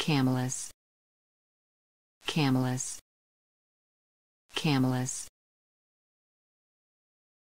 Camelus. Camelus. Camelus.